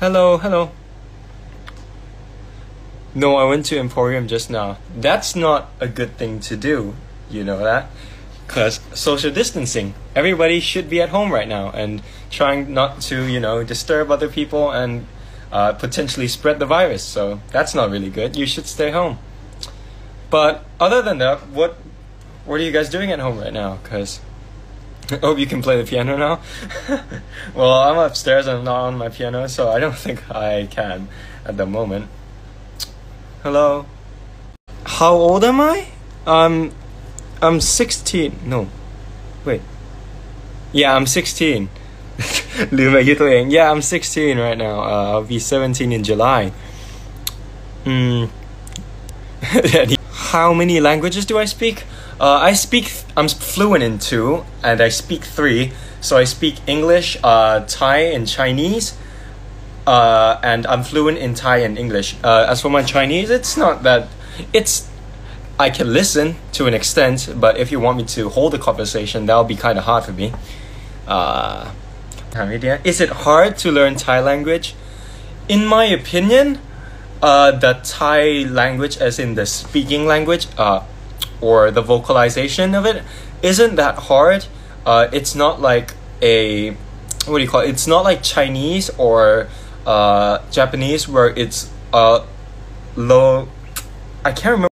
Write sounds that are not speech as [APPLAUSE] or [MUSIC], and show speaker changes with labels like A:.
A: Hello, hello. No, I went to Emporium just now. That's not a good thing to do. You know that? Because social distancing. Everybody should be at home right now and trying not to, you know, disturb other people and uh, potentially spread the virus. So that's not really good. You should stay home. But other than that, what what are you guys doing at home right now? Because [LAUGHS] Oh, you can play the piano now? [LAUGHS] well, I'm upstairs and I'm not on my piano, so I don't [LAUGHS] think I can at the moment. Hello? How old am I? Um, I'm 16. No. Wait. Yeah, I'm 16. yeah, I'm 16 right now. Uh, I'll be 17 in July. Hmm. How many languages do I speak? Uh, I speak. I'm fluent in two, and I speak three. So I speak English, uh, Thai, and Chinese. Uh, and I'm fluent in Thai and English. Uh, as for my Chinese, it's not that. It's I can listen to an extent, but if you want me to hold a conversation, that'll be kind of hard for me. Uh, is it hard to learn Thai language? In my opinion, uh, the Thai language, as in the speaking language, uh, or the vocalization of it, isn't that hard. Uh, it's not like a what do you call it? It's not like Chinese or uh, Japanese where it's uh, low. I can't remember.